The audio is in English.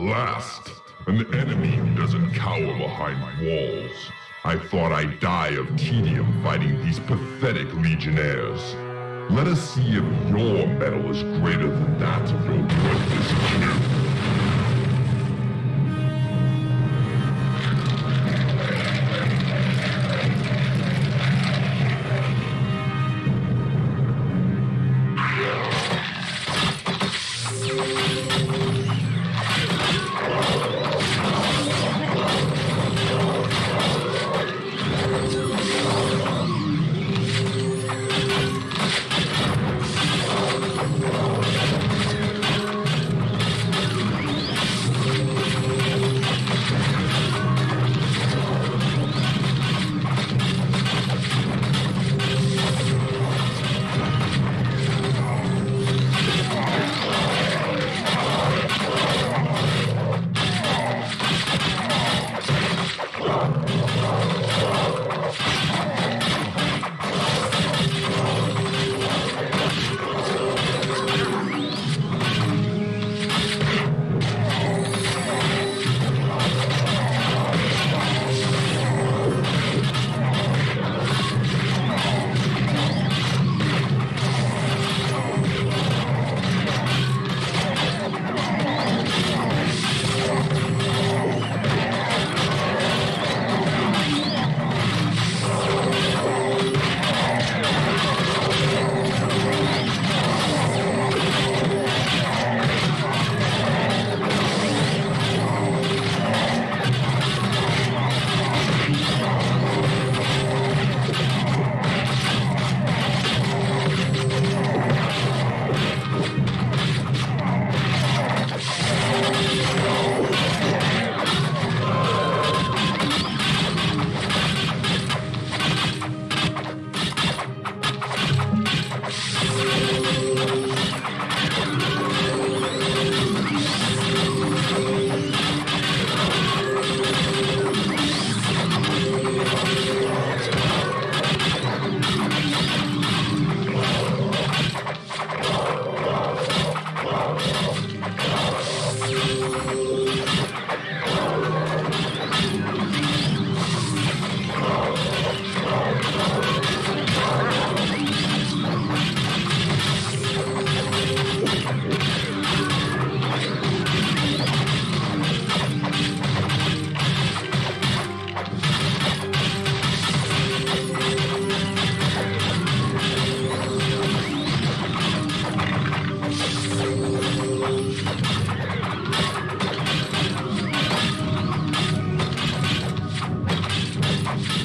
last, an enemy who doesn't cower behind walls. I thought I'd die of tedium fighting these pathetic legionnaires. Let us see if your mettle is greater than that of your worthless kin. Thank